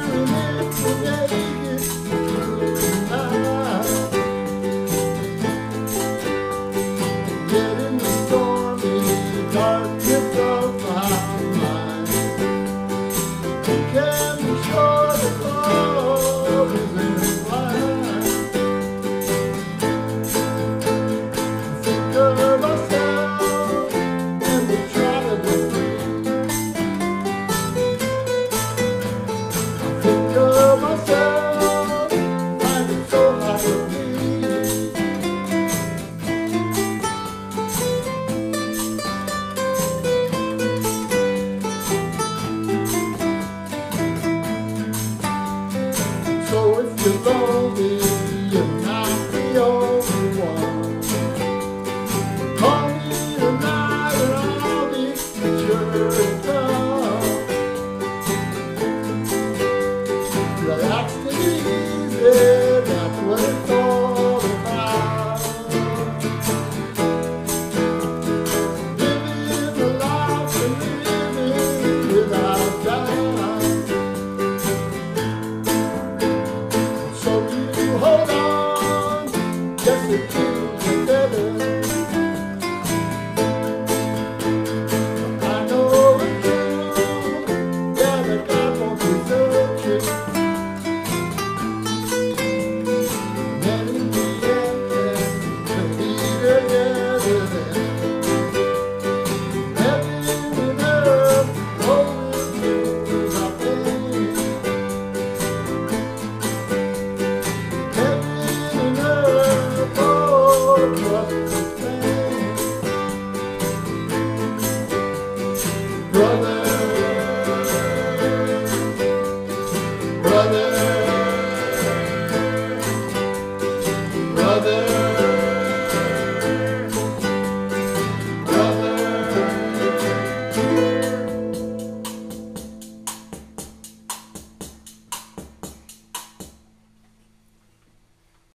love. So if you love me brother, brother, brother.